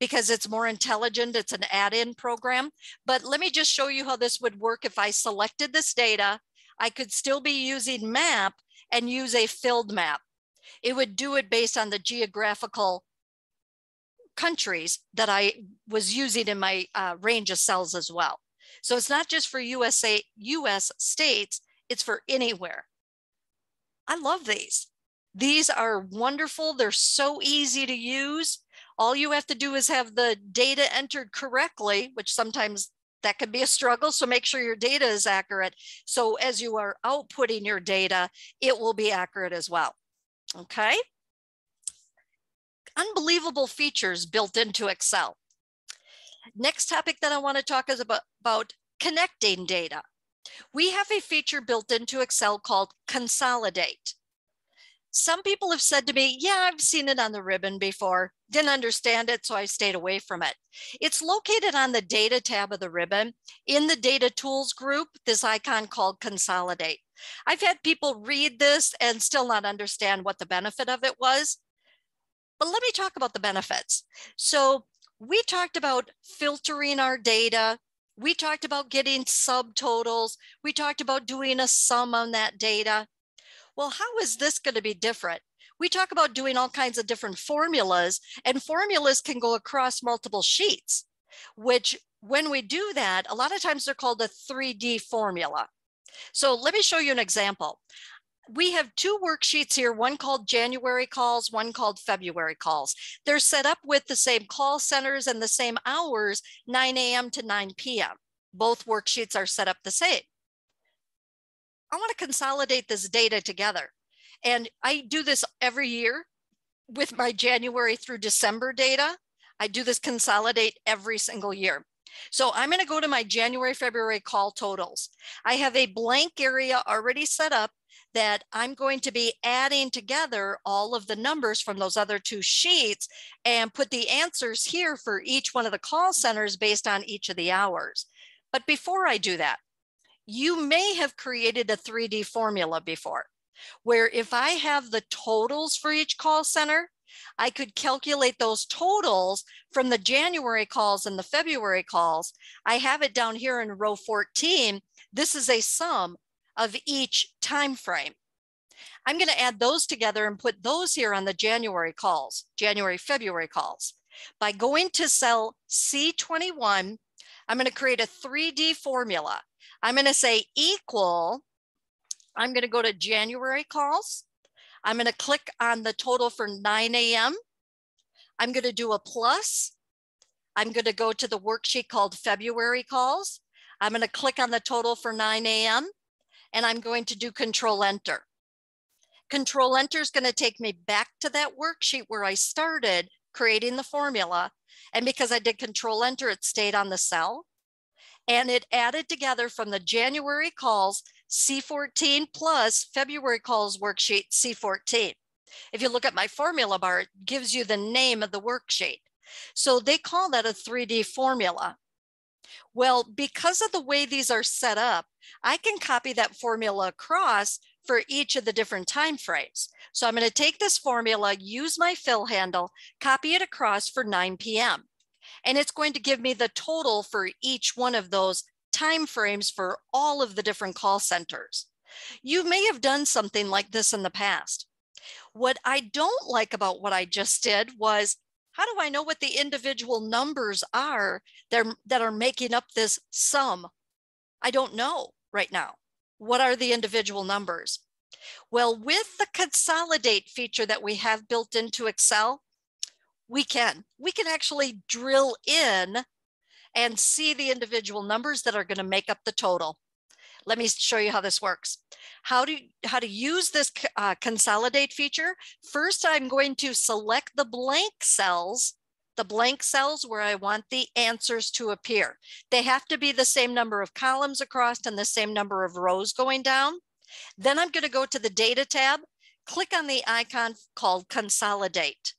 C: because it's more intelligent. It's an add-in program. But let me just show you how this would work if I selected this data. I could still be using map and use a filled map. It would do it based on the geographical countries that I was using in my uh, range of cells as well. So it's not just for USA, US states, it's for anywhere. I love these. These are wonderful. They're so easy to use. All you have to do is have the data entered correctly, which sometimes that can be a struggle. So make sure your data is accurate. So as you are outputting your data, it will be accurate as well. Okay. Unbelievable features built into Excel. Next topic that I want to talk is about, about connecting data. We have a feature built into Excel called consolidate. Some people have said to me, yeah, I've seen it on the ribbon before, didn't understand it, so I stayed away from it. It's located on the data tab of the ribbon. In the data tools group, this icon called consolidate. I've had people read this and still not understand what the benefit of it was. But let me talk about the benefits. So we talked about filtering our data. We talked about getting subtotals. We talked about doing a sum on that data well, how is this going to be different? We talk about doing all kinds of different formulas, and formulas can go across multiple sheets, which when we do that, a lot of times they're called a 3D formula. So let me show you an example. We have two worksheets here, one called January calls, one called February calls. They're set up with the same call centers and the same hours, 9 a.m. to 9 p.m. Both worksheets are set up the same. I want to consolidate this data together. And I do this every year with my January through December data. I do this consolidate every single year. So I'm going to go to my January, February call totals. I have a blank area already set up that I'm going to be adding together all of the numbers from those other two sheets and put the answers here for each one of the call centers based on each of the hours. But before I do that, you may have created a 3D formula before, where if I have the totals for each call center, I could calculate those totals from the January calls and the February calls. I have it down here in row 14. This is a sum of each time frame. I'm going to add those together and put those here on the January calls, January, February calls. By going to cell C21, I'm going to create a 3D formula. I'm going to say equal. I'm going to go to January calls. I'm going to click on the total for 9 a.m. I'm going to do a plus. I'm going to go to the worksheet called February calls. I'm going to click on the total for 9 a.m. and I'm going to do control enter. Control enter is going to take me back to that worksheet where I started creating the formula. And because I did control enter, it stayed on the cell and it added together from the January calls C14 plus February calls worksheet C14. If you look at my formula bar, it gives you the name of the worksheet. So they call that a 3D formula. Well, because of the way these are set up, I can copy that formula across for each of the different time frames. So I'm going to take this formula, use my fill handle, copy it across for 9 p.m and it's going to give me the total for each one of those time frames for all of the different call centers. You may have done something like this in the past. What I don't like about what I just did was how do I know what the individual numbers are that are, that are making up this sum? I don't know right now. What are the individual numbers? Well, with the consolidate feature that we have built into Excel, we can. We can actually drill in and see the individual numbers that are going to make up the total. Let me show you how this works. How to, how to use this uh, consolidate feature. First, I'm going to select the blank cells, the blank cells where I want the answers to appear. They have to be the same number of columns across and the same number of rows going down. Then I'm going to go to the data tab, click on the icon called consolidate.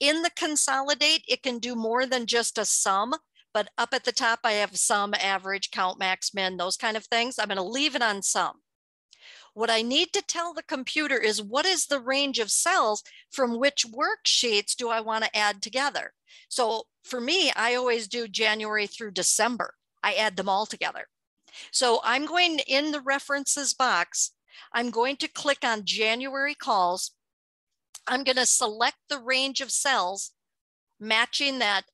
C: In the consolidate, it can do more than just a sum, but up at the top, I have sum, average, count, max, min, those kind of things. I'm gonna leave it on sum. What I need to tell the computer is what is the range of cells from which worksheets do I wanna add together? So for me, I always do January through December. I add them all together. So I'm going in the references box, I'm going to click on January calls I'm going to select the range of cells matching that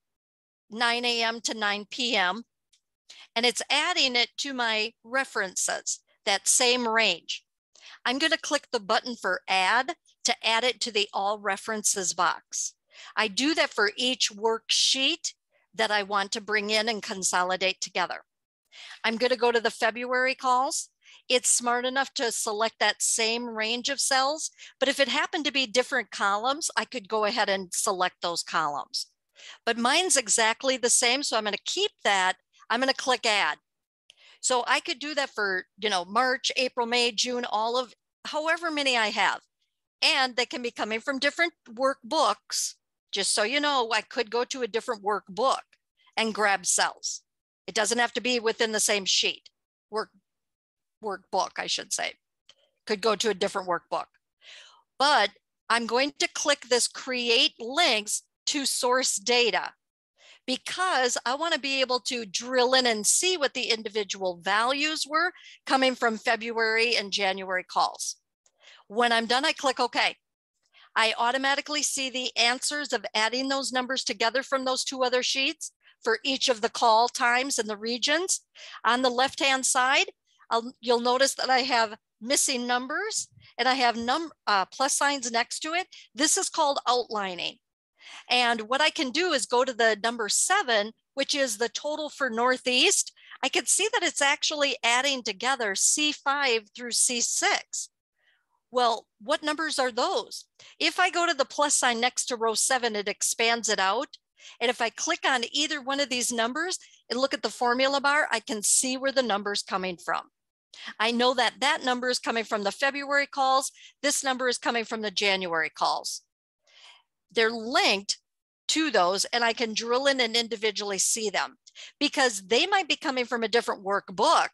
C: 9 a.m. to 9 p.m. And it's adding it to my references, that same range. I'm going to click the button for add to add it to the all references box. I do that for each worksheet that I want to bring in and consolidate together. I'm going to go to the February calls. It's smart enough to select that same range of cells, but if it happened to be different columns, I could go ahead and select those columns. But mine's exactly the same, so I'm going to keep that. I'm going to click add. So I could do that for, you know, March, April, May, June, all of however many I have. And they can be coming from different workbooks. Just so you know, I could go to a different workbook and grab cells. It doesn't have to be within the same sheet, work workbook, I should say. Could go to a different workbook. But I'm going to click this create links to source data because I want to be able to drill in and see what the individual values were coming from February and January calls. When I'm done, I click OK. I automatically see the answers of adding those numbers together from those two other sheets for each of the call times and the regions. On the left-hand side, I'll, you'll notice that I have missing numbers and I have num uh, plus signs next to it. This is called outlining. And what I can do is go to the number seven, which is the total for Northeast. I can see that it's actually adding together C5 through C6. Well, what numbers are those? If I go to the plus sign next to row seven, it expands it out. And if I click on either one of these numbers and look at the formula bar, I can see where the number's coming from. I know that that number is coming from the February calls. This number is coming from the January calls they're linked to those and I can drill in and individually see them because they might be coming from a different workbook.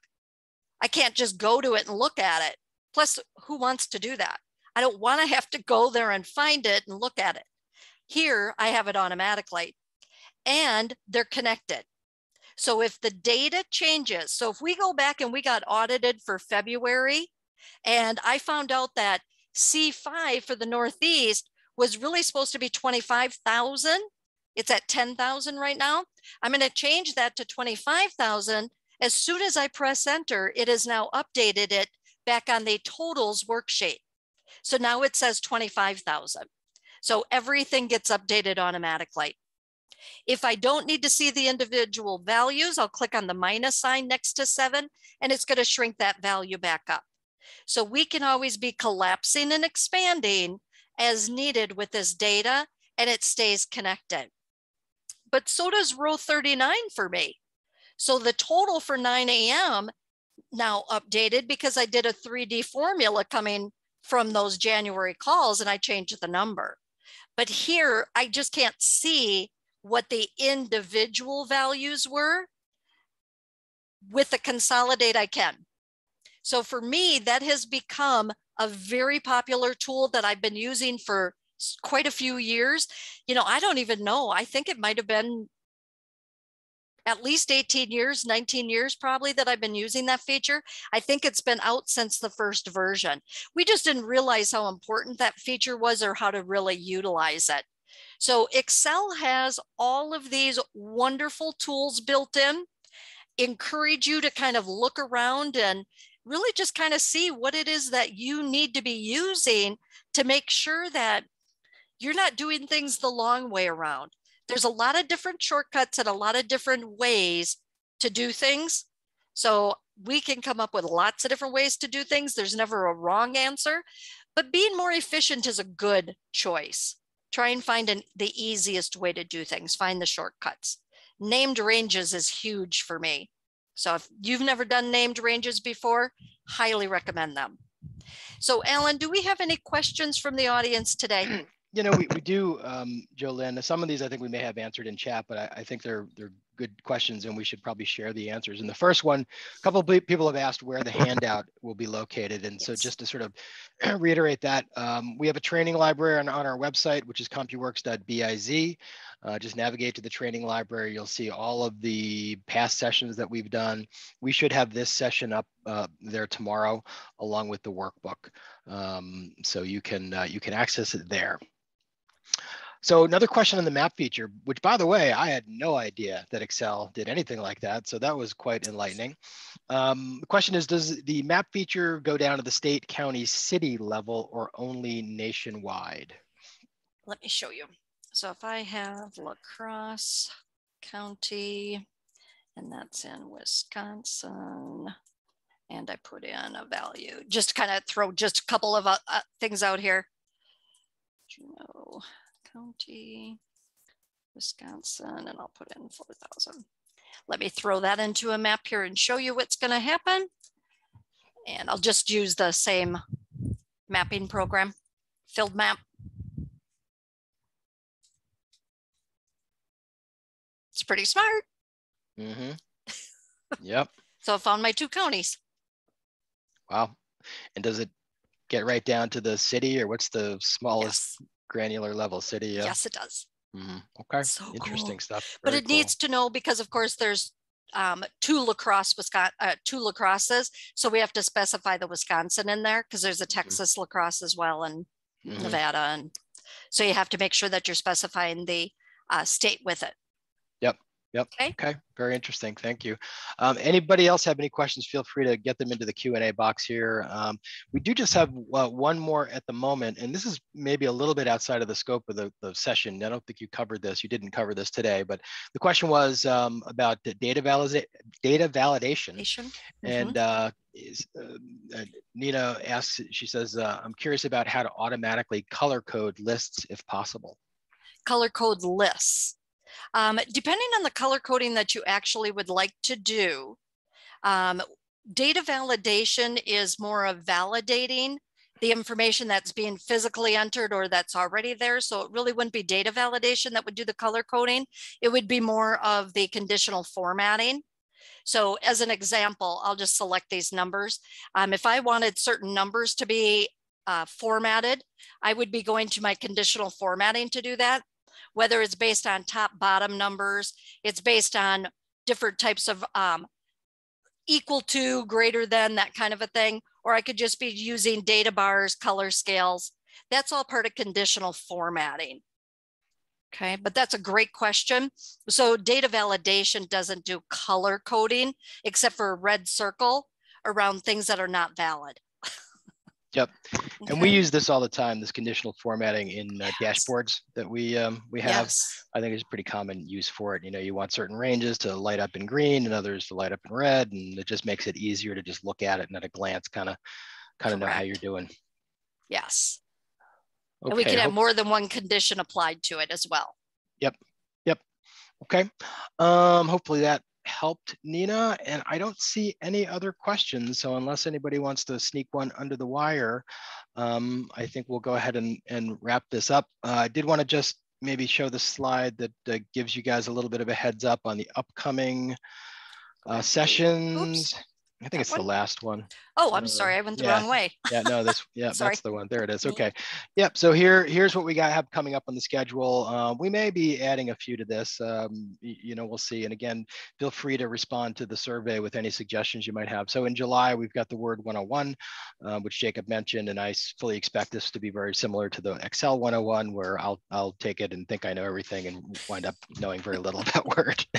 C: I can't just go to it and look at it. Plus, who wants to do that? I don't want to have to go there and find it and look at it. Here, I have it automatically and they're connected. So if the data changes, so if we go back and we got audited for February and I found out that C5 for the Northeast was really supposed to be 25,000. It's at 10,000 right now. I'm going to change that to 25,000. As soon as I press enter, it has now updated it back on the totals worksheet. So now it says 25,000. So everything gets updated automatically. If I don't need to see the individual values, I'll click on the minus sign next to seven, and it's going to shrink that value back up. So we can always be collapsing and expanding as needed with this data and it stays connected. But so does row 39 for me. So the total for 9 a.m. now updated because I did a 3D formula coming from those January calls and I changed the number. But here I just can't see what the individual values were. With the consolidate, I can. So for me, that has become a very popular tool that I've been using for quite a few years. You know, I don't even know. I think it might have been at least 18 years, 19 years probably that I've been using that feature. I think it's been out since the first version. We just didn't realize how important that feature was or how to really utilize it. So Excel has all of these wonderful tools built in. Encourage you to kind of look around and really just kind of see what it is that you need to be using to make sure that you're not doing things the long way around. There's a lot of different shortcuts and a lot of different ways to do things. So we can come up with lots of different ways to do things. There's never a wrong answer, but being more efficient is a good choice. Try and find an, the easiest way to do things, find the shortcuts. Named ranges is huge for me. So if you've never done named ranges before, highly recommend them. So Alan, do we have any questions from the audience today?
B: You know, we, we do, um, Jolynn. Some of these I think we may have answered in chat, but I, I think they're they're good questions and we should probably share the answers. And the first one, a couple of people have asked where the handout will be located. And so just to sort of reiterate that, um, we have a training library on, on our website, which is compuworks.biz. Uh, just navigate to the training library. You'll see all of the past sessions that we've done. We should have this session up uh, there tomorrow, along with the workbook. Um, so you can uh, you can access it there. So another question on the map feature, which by the way, I had no idea that Excel did anything like that. So that was quite enlightening. Um, the question is, does the map feature go down to the state, county, city level or only nationwide?
C: Let me show you. So if I have La Crosse County, and that's in Wisconsin, and I put in a value, just kind of throw just a couple of uh, uh, things out here. Juneau County, Wisconsin, and I'll put in 4,000. Let me throw that into a map here and show you what's going to happen. And I'll just use the same mapping program, filled map. It's pretty smart.
B: Mm-hmm. Yep.
C: so I found my two counties.
B: Wow. And does it get right down to the city or what's the smallest
C: Yes,
B: granular level city? Yeah.
C: yes it does.
B: Mhm. Okay.
C: So
B: Interesting
C: cool.
B: stuff.
C: But it
B: cool.
C: needs to know because of course there's um, two La Crosse Wisconsin, uh, two La Crosses So we have to specify the Wisconsin in there because there's a Texas La Crosse as well and
B: Mhm.
C: Nevada. And so you have to make sure that you're specifying the uh, state with it.
B: Yep.
C: Okay.
B: Okay. Very interesting. Thank you. Um, anybody else have any questions? Feel free to get them into the Q and A box here. Um, we do just have uh, one more at the moment, and this is maybe a little bit outside of the scope of the, the session. I don't think you covered this. You didn't cover this today, but the question was um, about the data validation. Data validation.
C: Nation. Mhm.
B: And uh, is, uh, uh, Nina asks, she says, uh, I'm curious about how to automatically color code lists if possible.
C: color code lists. Um, depending on the color coding that you actually would like to do, um, data validation is more of validating the information that's being physically entered or that's already there. So it really wouldn't be data validation that would do the color coding. It would be more of the conditional formatting. So as an example, I'll just select these numbers. Um, if I wanted certain numbers to be uh, formatted, I would be going to my conditional formatting to do that whether it's based on top bottom numbers, it's based on different types of um, equal to, greater than, that kind of a thing. Or I could just be using data bars, color scales. That's all part of conditional formatting. Okay, but that's a great question. So data validation doesn't do color coding except for a red circle around things that are not valid.
B: Yep. And we use this all the time, this conditional formatting in uh,
C: Yes.
B: dashboards that we um, we have.
C: Yes.
B: I think it's pretty common use for it. You know, you want certain ranges to light up in green and others to light up in red, and it just makes it easier to just look at it and at a glance, kind of kind of know how you're doing.
C: Yes.
B: Okay.
C: And we can have more than one condition applied to it as well. Yep. Yep.
B: Okay. Um, hopefully that helped Nina. And I don't see any other questions. So unless anybody wants to sneak one under the wire, um, I think we'll go ahead and, and wrap this up. Uh, I did want to just maybe show the slide that uh, gives you guys a little bit of a heads up on the upcoming uh, sessions. I think
C: that
B: it's the last one.
C: Oh, I'm
B: Uh,
C: sorry, I went the
B: yeah.
C: wrong way.
B: Yeah, no, this, yeah, that's the one. There it is. Okay. Yep. So here, here's what we got have coming up on the schedule. Uh, we may be adding a few to this. Um, you know, we'll see. And again, feel free to respond to the survey with any suggestions you might have. So in July, we've got the Word 101, uh, which Jacob mentioned, and I fully expect this to be very similar to the Excel 101, where I'll I'll take it and think I know everything and wind up knowing very little about Word.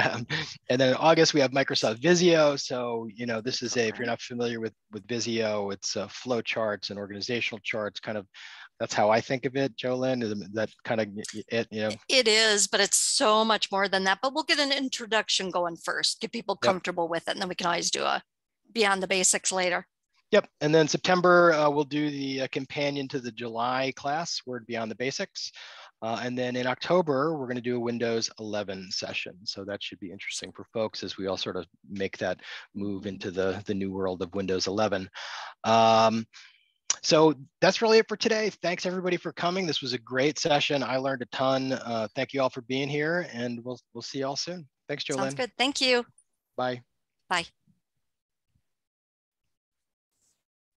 B: um, and then in August, we have Microsoft Visio. So, you know, this is a, if you're not familiar with, with Visio, it's uh, flow charts and organizational charts, kind of, that's how I think of it, Jolynn, is that kind of it, you know?
C: It is, but it's so much more than that. But we'll get an introduction going first, get people
B: Yep.
C: comfortable with it, and then we can always do a beyond the basics later.
B: Yep. And then September, uh, we'll do the uh, companion to the July class, Word Beyond the Basics. Uh, and then in October, we're going to do a Windows 11 session. So that should be interesting for folks as we all sort of make that move into the, the new world of Windows 11. Um, so that's really it for today. Thanks everybody for coming. This was a great session. I learned a ton. Uh, thank you all for being here and we'll, we'll see you all soon. Thanks,
C: Sounds
B: Jolynn.
C: good. Thank you.
B: Bye.
C: Bye.